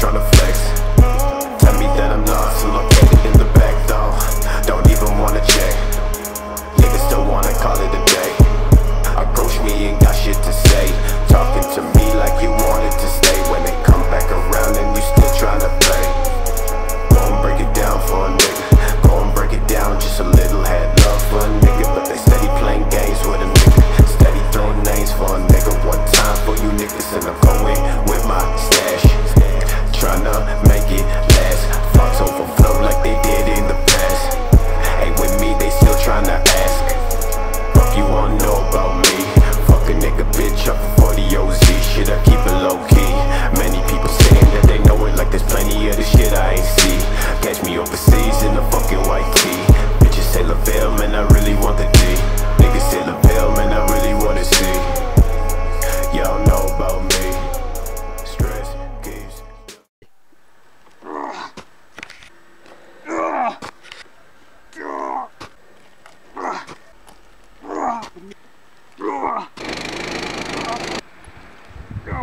tryna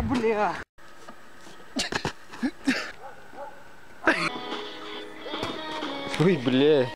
Бля. Ой, бля.